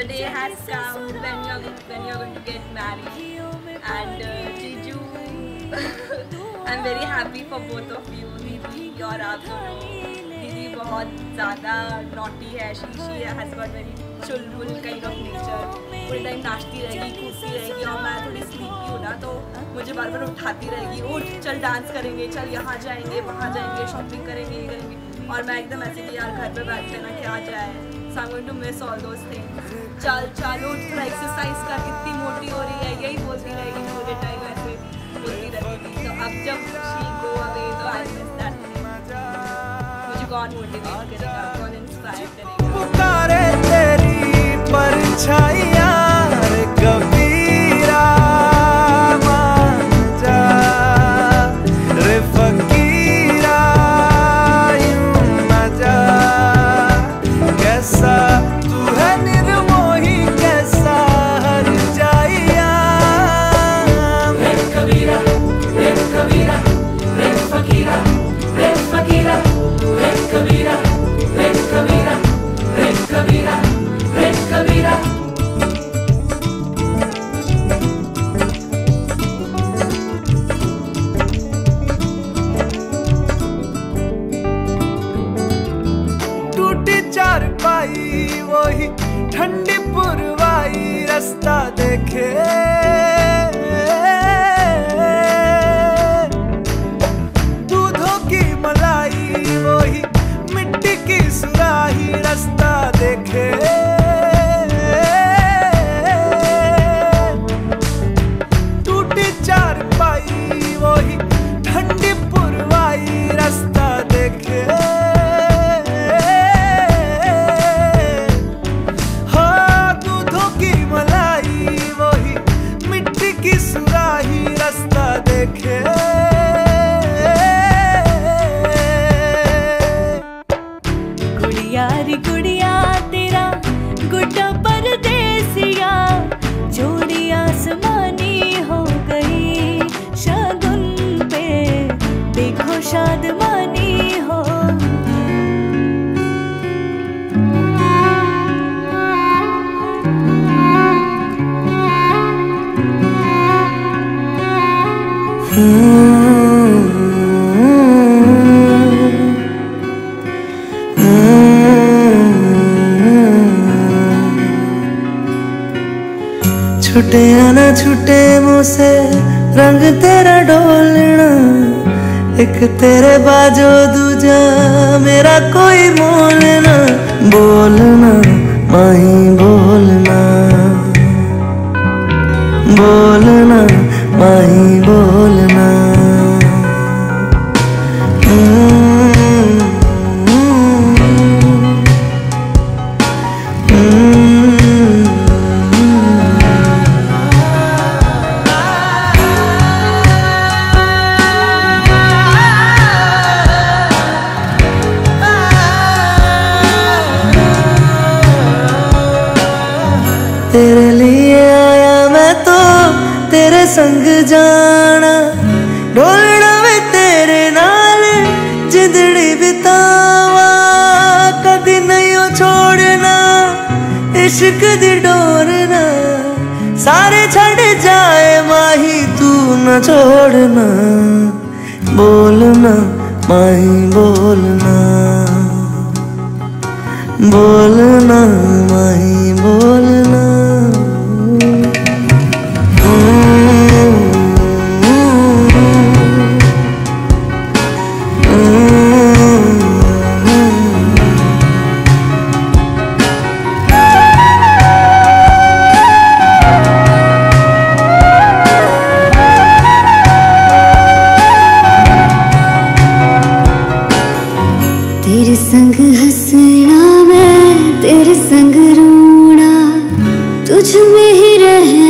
the day has come when you're when you're going to get married. And uh, Jiju I'm very happy for both of you. दीदी और आप दोनों दीदी बहुत ज़्यादा naughty है. She she has got very Chulbul kind of nature पूरे time नाचती रहेगी कूदती रहेगी और मैं थोड़ी स्लीपी हूँ ना तो मुझे बार बार उठाती रहेगी. उठ चल डांस करेंगे चल यहाँ जाएँगे वहाँ जाएँगे शॉपिंग करेंगे ये करेंगे। और मैं एकदम ऐसे कि यार घर पे बैठते ना क्या जाए। I'm going to miss all those things. चल चल थोड़ा एक्सरसाइज कर, कितनी मोटी हो रही है, यही बोलती रहेगी पूरे टाइम ऐसे बोलती रहेगी। तो अब जब शी गो अवे तो आई मिस दैट मुझे कौन मोटिवेट करेगा? कौन इंस्पायर करेगा? पुकारे तेरी परछाइयाँ देखो शादमानी हो छुटे ना छुटे मुझसे रंग तेरा डोलना एक तेरे बाजो दूजा मेरा कोई मोल ना बोलना माही बोलना। बोलना माही बोलना। संग जाना डोलना वे तेरे नाल, जिंदड़ी बितावा कदी नहीं छोड़ना, इश्क दी डोरना सारे छड़ जाए माही, तू न छोड़ना, बोलना, माही, बोलना बोलना, माही, बोलना। संग हंसना मैं तेरे संग रोना तुझ में ही रहना।